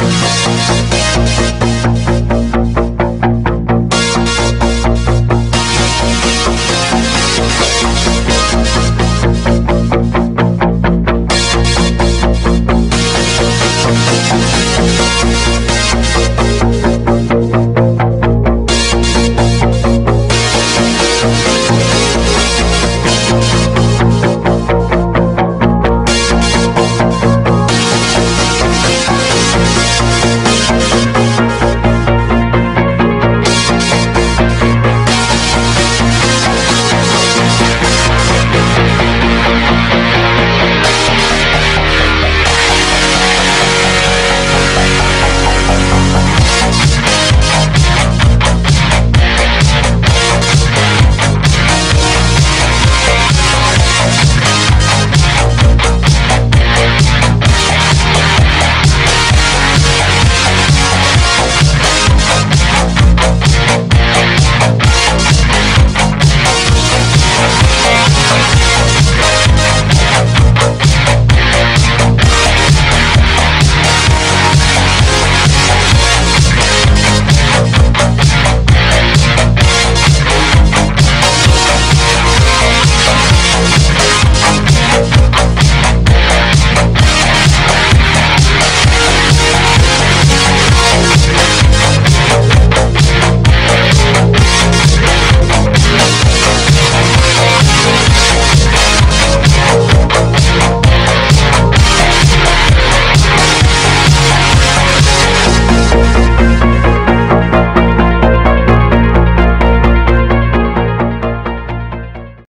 Música